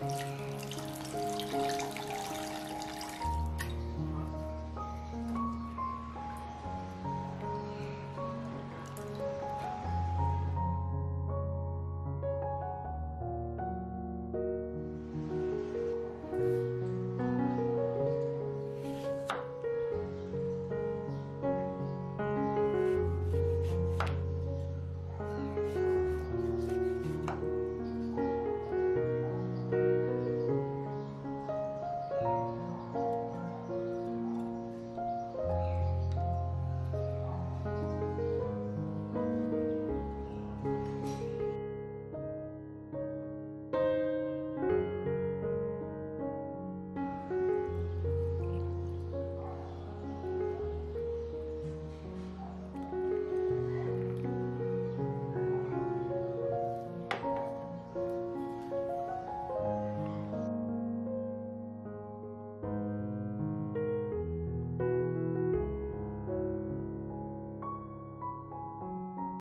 Bye.